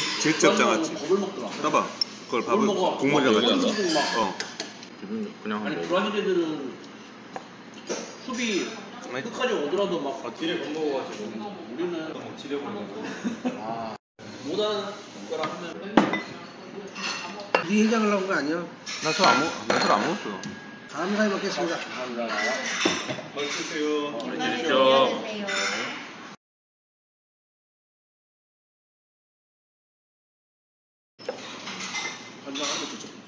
제첩장 같이. 밥을 먹더라. 봐봐. 그걸 밥을 먹어. 국물이랑 같이. 먹어. 막. 어. 기분 그냥 아니 뭐 브라질 애들은 수비 끝까지 오더라도 막 아, 뒤에 겁먹어가지고 우리는 뭐 지려버리고 아, 못하는 거라 하면 네 해장을 하는 거 아니야? 나술안 먹, 나술안 먹었어. 감사히 먹겠습니다. 감사합니다. 맛있으세요. こんなあるでしょ